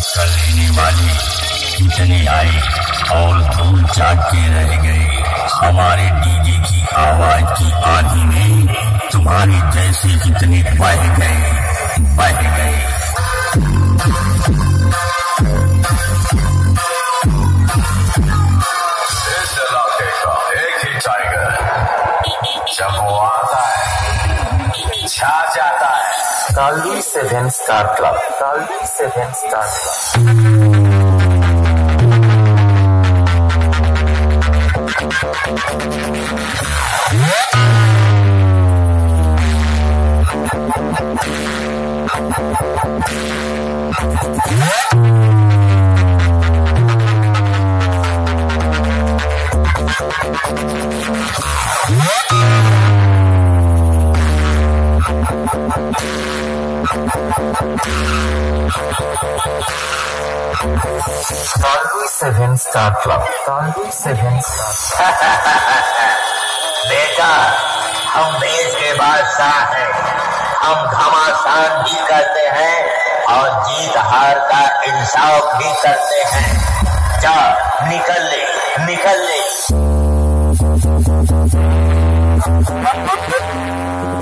टक्कर लेने वाले कितने आए और धूल चाट के रह गए। हमारे डीजे की आवाज़ की आधी में तुम्हारे जैसे कितने बह गए बह गए। एक ही टाइगर जब वो आता है छा जाता है Calvi 7 Star Club. Calvi 7 Star Club. Calvi 7 Star Club. Calvi 7 Star Club. बेटा, हम देश के बादशाह हैं हम घमासान भी करते हैं और जीत हार का इंसाफ भी करते हैं जा, निकल ले निकल ले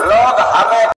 Lord हमें